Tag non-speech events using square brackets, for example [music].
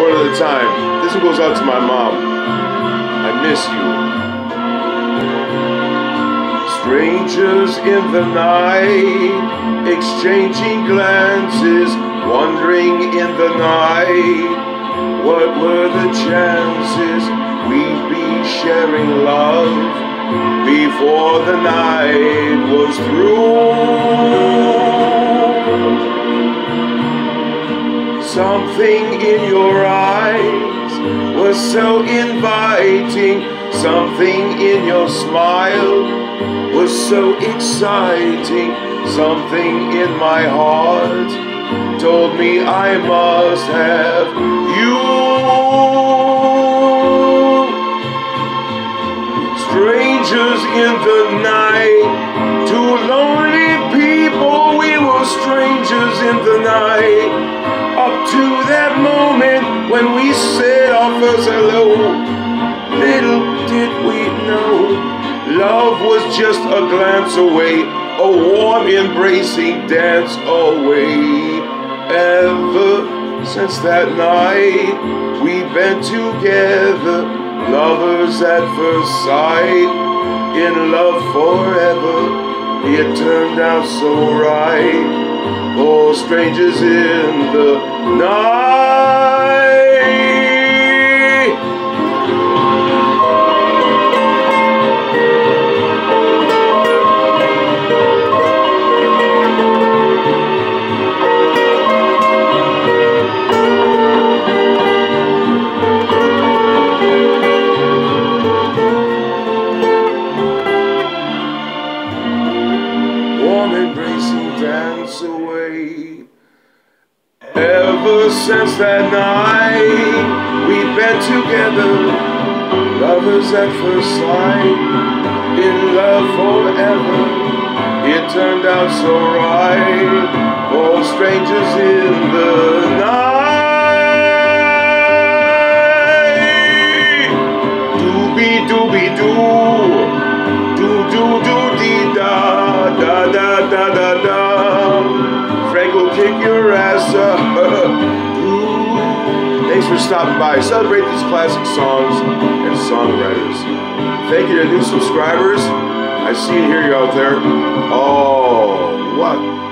one at a time. This one goes out to my mom. I miss you. Strangers in the night, exchanging glances, wandering in the night. What were the chances we'd be sharing love before the night was through? Something in your eyes was so inviting. Something in your smile was so exciting. Something in my heart told me I must have you. Strangers in the to that moment when we said our first hello. Little did we know, love was just a glance away, a warm embracing dance away. Ever since that night, we've been together, lovers at first sight, in love forever. It turned out so right for strangers in the night. Dance away. Ever since that night, we've been together, lovers at first sight, in love forever. It turned out so right for strangers in the night. Doobie doobie doo, doo doo doo dee da da da da da da. Your ass up. [laughs] Thanks for stopping by. Celebrate these classic songs and songwriters. Thank you to new subscribers. I see and hear you out there. Oh, what